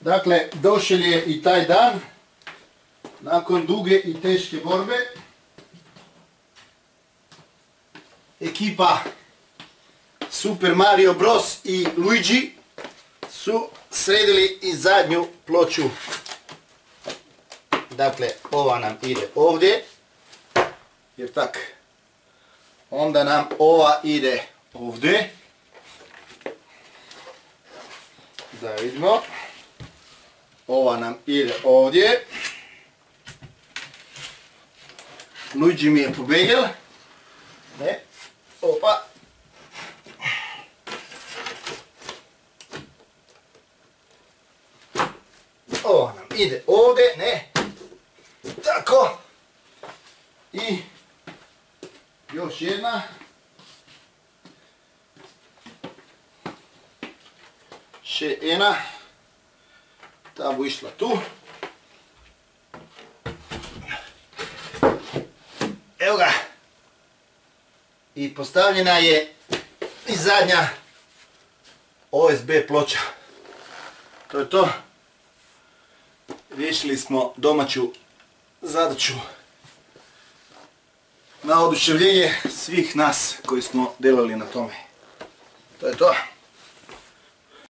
Dakle, došel je i taj dan, nakon duge i teške borbe. Ekipa Super Mario Bros i Luigi su sredili i zadnju ploču. Dakle, ova nam ide ovdje. Jer tak. Onda nam ova ide ovdje. Da vidimo. Ova nam ide ovdje. Luigi mi je pobegel. Ne. Opa. Ova nam ide ovdje, ne. Tako. I još jedna. Še ena. Ta bo išla tu. Evo ga. I postavljena je i zadnja OSB ploča. To je to. Riješili smo domaću zadaću na oduševljenje svih nas koji smo delali na tome. To je to.